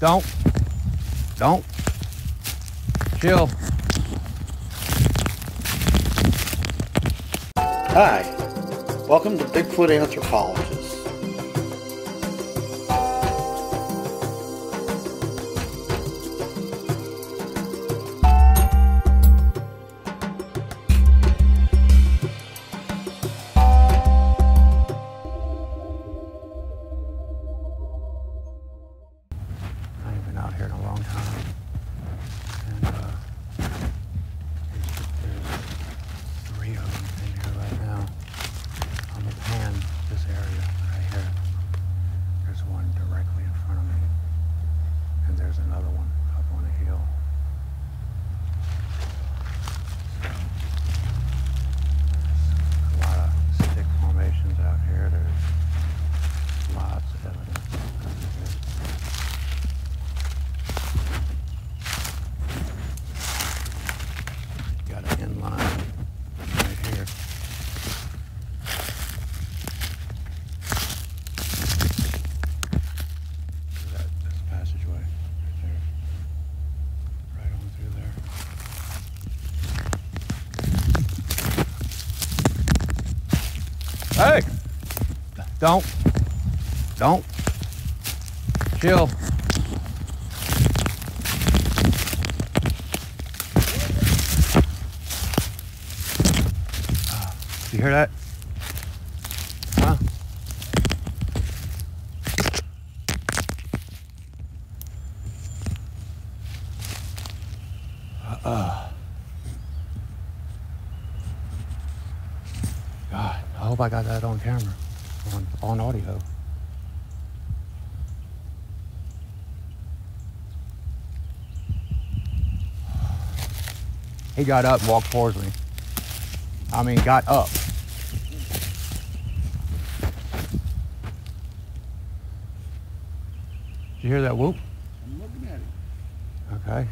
Don't. Don't. Chill. Hi, welcome to Bigfoot Anthropologist. Don't. Don't. Chill. You hear that? Huh? Uh. God, I hope I got that on camera, on on audio. He got up and walked towards me. I mean, got up. Did you hear that whoop? I'm looking at it. Okay.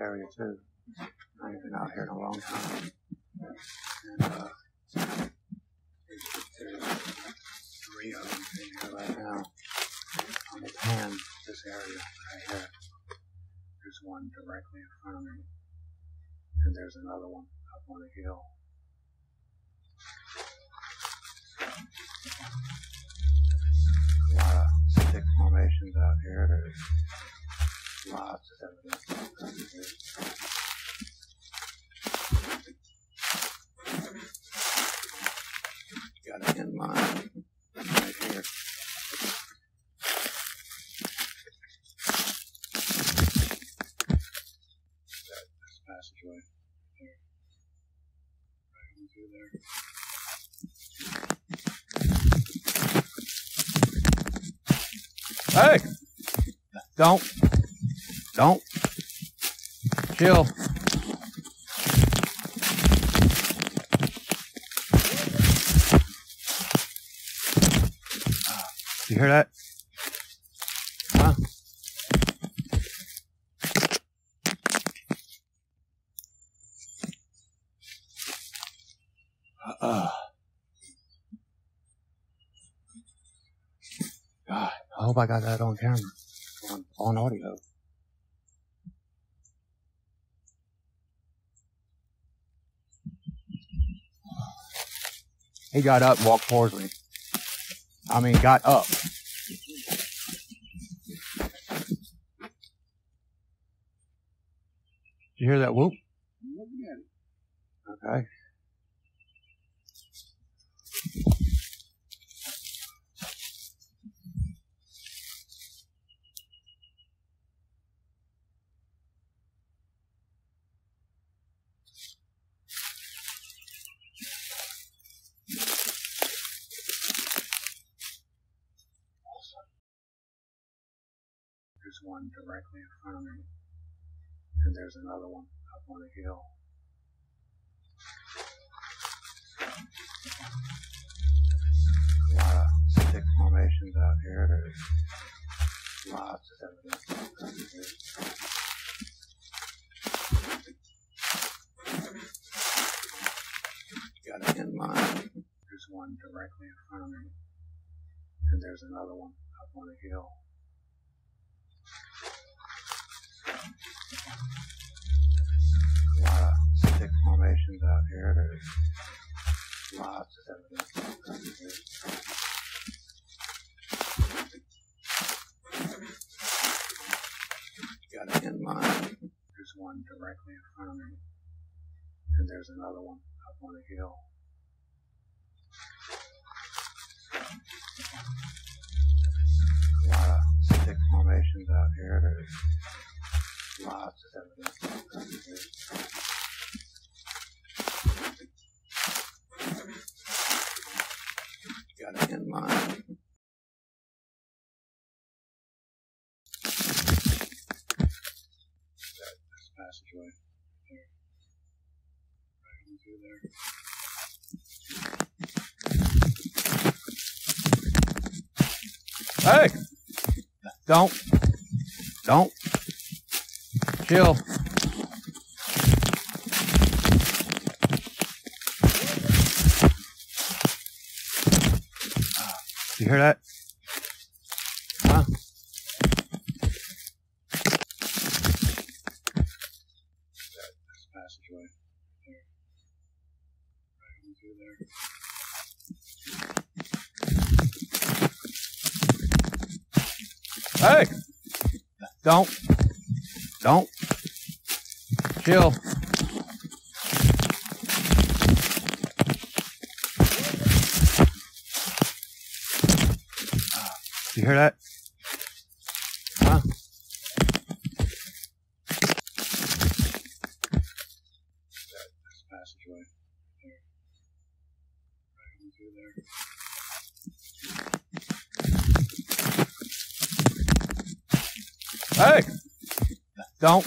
Area too. I ain't been out here in a long time. And, uh, there's three of them in here right now. On the pan, this area right here. There's one directly in front of me. And there's another one up on the hill. A lot of stick formations out here. There's lots of evidence. Got an inline right here. Passageway. Right there. Hey! Don't. Don't. Chill. You hear that? Huh? Uh. God, I hope I got that on camera, on, on audio. He got up and walked towards me. I mean, got up. Did you hear that whoop? I'm looking at it. Okay. One directly in front of me. And there's another one up on the hill. A lot of stick formations out here. There's lots of evidence. Got it in mind. There's one directly in front of me. And there's another one up on the hill. Formations out here. There's lots of evidence. Got it in mind. There's one directly in front of me. And there's another one up on the hill. A lot of stick formations out here. There's lots of evidence. There. Hey! Don't. Don't. Chill. You hear that? Huh? Hey! Don't. Don't. Chill. You hear that? Huh? Hey! Don't.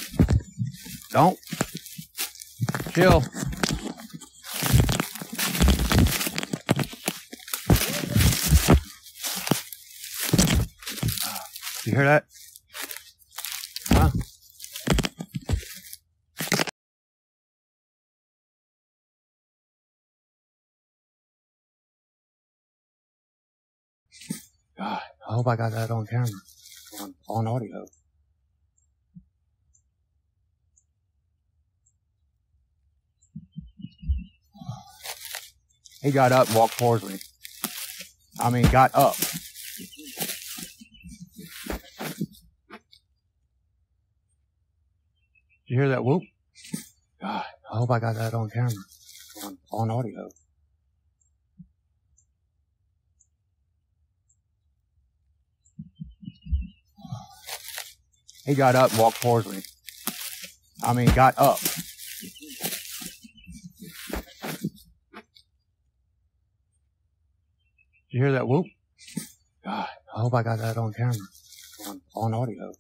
Don't. Chill. You hear that? Huh? God, I hope I got that on camera. On, on audio. He got up and walked towards me. I mean, got up. You hear that whoop? God, I hope I got that on camera. On, on audio. He got up and walked towards me. I mean, got up. You hear that whoop? God, I hope I got that on camera. On, on audio.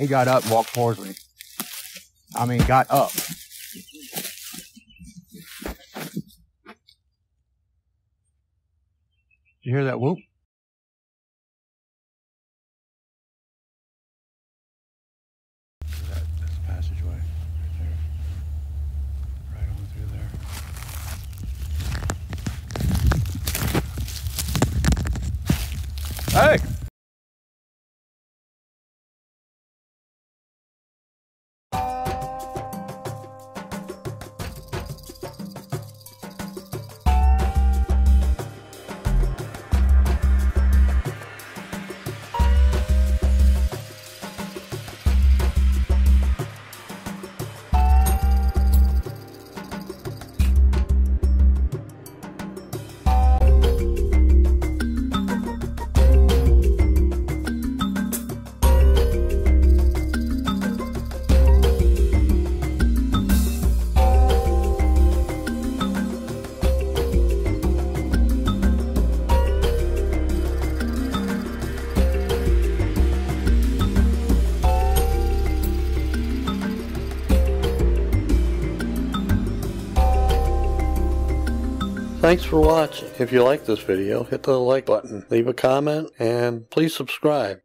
He got up and walked towards me. I mean, got up. Did you hear that whoop? Thanks for watching. If you like this video, hit the like button, leave a comment, and please subscribe.